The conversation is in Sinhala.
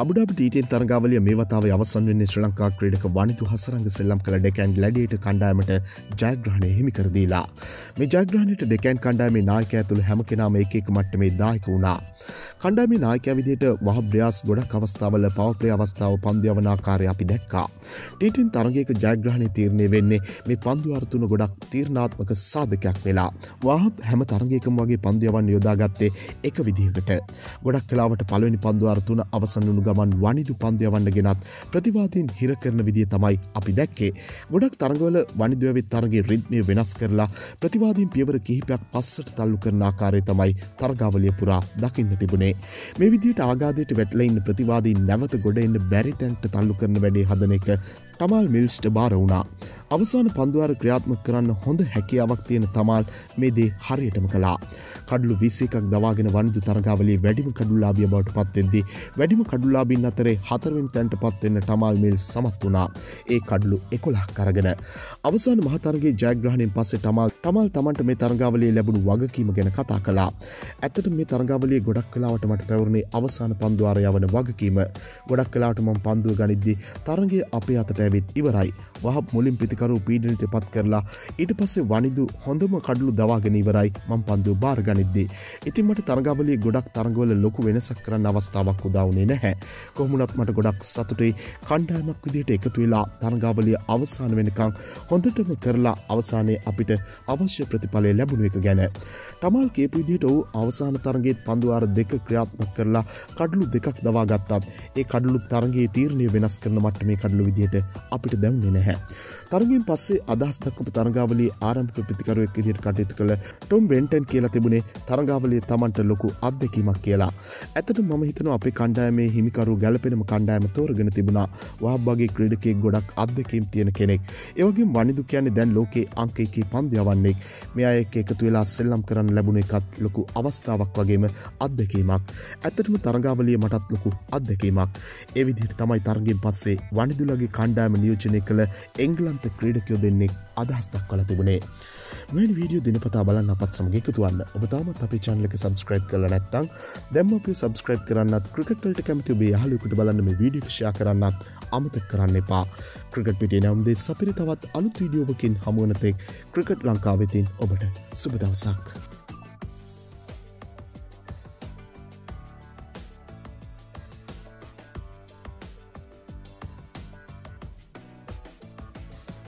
අබඩ ටීටෙන් තරගාවලිය මේ වතාව අවසන් වෙන්නේ ශ්‍ර ලංකා ක්‍රඩක වනිතු හසරංග සෙල්ලම් කළ ඩෙකැන් ලඩියට කණ්ඩායමට ජයග්‍රහණය හිමි කරදීලා. මේ ජයග්‍රහණයට ඩෙකැන් කණ්ඩාමේ නායක ඇතුළ හැම කෙනාම එකක මට්ටමේ දායක වුණා. කණ්ඩාමේ නායකෑ විදියට වහබ්‍රයාස් ගොඩක් අවස්ථාවල පවප්‍රේ අවස්ථාව පන්දියවනාකාරය අපි දැක්කා. ටීටෙන් තරගේක ජයග්‍රහණය තීරණය වෙන්නේ මේ පන්දු අර්තුන ගොඩක් තීරණාත්මක සාධකයක් වෙලා. වාහබ් හැම තරගේකම වගේ පන්දියවන් යොදාගත්තේ එක විදිහකට. ගොඩක් කලාවට පලවෙනි පන්දු අර්තුන අවසන් වුණු ගමන් වනිදු පන්දයවන්න ගෙනත් ප්‍රතිවාදීන් හිර කරන විදිිය තමයි අපි දැක්කේ. ගොඩක් තරගවල වනිදවවිත් තරගේ රිද්මය වෙනස් කරලා ප්‍රතිවාදීන් පියවර කිහිපයක් පස්සට තල්ලු කරන ආකාරය තමයි තරගාවලිය පුරා දකින්න තිබුණේ. මේ විදිට ආගාදයට වැටලඉන්න ප්‍රතිවාදී නැවත ගොඩ එන්න බැරිතැන්ට තල්ලු කරන වැඩේ හදන එක ටමල් මිල්ස්ට බාර වුණා. අවසාන පන්දුවාර ක්‍රියාත්ම කරන්න හොඳ හැකියාවක් තියෙන තමාල් මේ දේ හරියටම කලා. කඩලු විසේකක් දවාගෙන වනිදු තරගාවලේ වැඩිම කඩුලාබිය බවට පත්වෙද්දී වැඩිම කඩුලාබින් අතරේ හතරවෙන් තැන්ට පත්වෙන්න ටමල් මිල් සමත් වනා ඒ කඩලු එකොලක් කරගෙන. අවසාන මහතරගේ ජයග්‍රහණයෙන් පස්සේ තමල් තමල් තමන්ට මේ තරගාවලේ ලැබුණු වගකීම ගැන කතා කලා. ඇත්තට මේ තරගාවලේ ගොඩක් කලාවට මට පැවරණේ අවසාන පන්දුවාරය වන වගකීම ගොඩක් කලාට මම පන්දුව ගනිද්දි තරගේ අපේ අතට ඇවිත් ඉවරයි. වහ මුලින් පිතිකරු පීඩනට පත් කරලා ඊට පස්සේ වනිදු හොඳම කඩලු දවාගෙන ඉවරයි මං පන්දු බාර ගනිද්දේ. ඉතින් මට තරගවලිය ගොඩක් තරගවල ලොකු වෙනසක් කරන්න අවස්ථාවක් උදවුනේ නැහැ. කොහොමුණත් මට ගොඩක් සතුටේ කණ්ඩායමක් විදියට එකතු වෙලා තරගාවලිය අවසාන වෙනකං හොඳටම කරලා අවසානයේ අපිට අවශ්‍ය ප්‍රතිඵලය ලැබුණු එක ගැන. තමල් කේපු විදිහට ඔහු අවසාන තරගේත් පන්දුවාර දෙක ක්‍රියාත්මක කරලා කඩලු දෙකක් දවා ගත්තත් ඒ කඩලු තරගේ තීරණය වෙනස් කරන මට මේ කඩලු විදිහට අපිට දැවන්නේ නැහැ. තරගින් පස්සේ අදහස් දක්වපු තරගාවලි ආරම්භක ප්‍රතිකරුවෙක් විදිහට කටයුතු කළ ටොම් වෙන්ටන් කියලා තිබුණේ තරගාවලිය තමන්ට ලොකු අත්දැකීමක් කියලා. ඇතට මම හිතන අපේ කණ්ඩායමේ හිමිකරු ගැලපෙනම කණ්ඩායම තෝරගෙන තිබුණා වාබ්බගේ ක්‍රඩකෙක් ගොඩක් අත්දැකීම් තියෙන කෙනෙක්. ඒවගේ වනිදු කියන්නේ දැන් ලෝකේ අංක එකේ පන්දයවන්නෙක් මේ අය එක් එකතු වෙලා සෙල්ලම් කරන්න ලැබුණ එකත් ලොකු අවස්ථාවක් වගේම අත්දැකීමක්. ඇත්තටම තරගාවලිය මටත් ලොකු අත්දැකීමක්. ඒ විදිහට තමයි තරගෙන් පස්සේ වනිදුලගේ කණ්ඩායම නියෝජනය කළ එංගලන්ත ක්‍රීඩකයෝ දෙන්නෙක් අදහස් දක්වල තිබුණේ. මෙන් වීඩියෝ දිනපතා බලන්න අපත් සමග එකතුවන්න ඔබතාමත් අපි චන්ලක සබස්ක්‍රයිබ් කල නැත්තං දැම්ම අප සබස්ක්‍රයිබ් කරන්නත් ක්‍රිකටල්ට කැමති ඔබේ හලුකට බලන්න මේ වීඩියක්ෂා කරන්නත් අමතක් කරන්න එපා ක්‍රිකට් පිටේ නම්දේ සපිරි තවත් අලුත් වීඩියෝවකින් හමුවනතෙක් ක්‍රිකට් ලංකාවෙතින් ඔබට සුබදවසක්.